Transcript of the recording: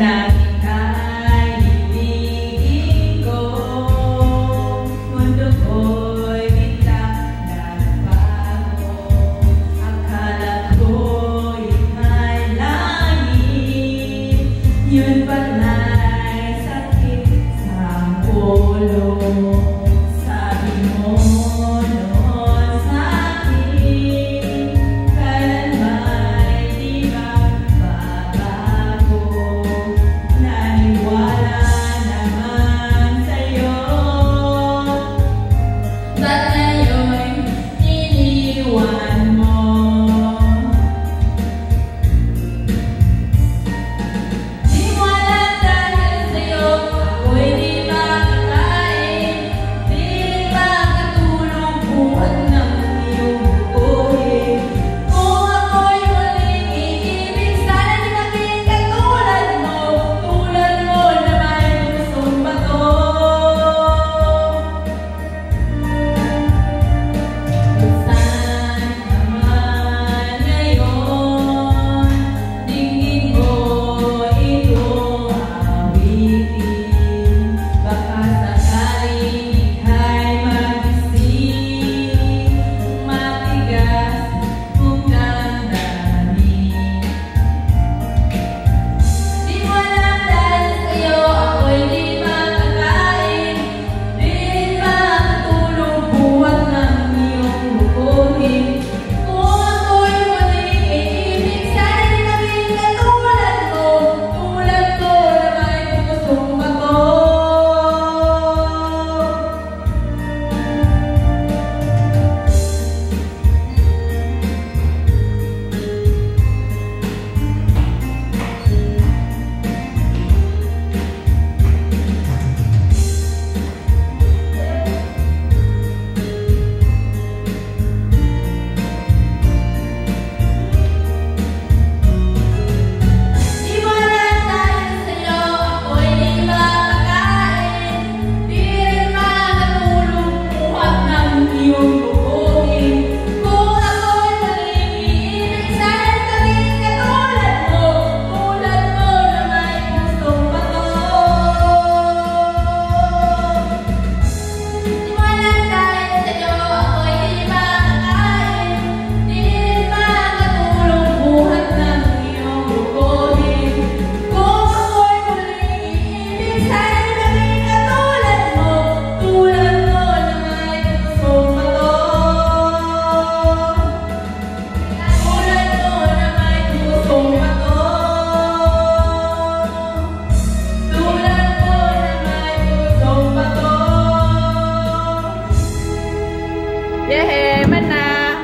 Yeah.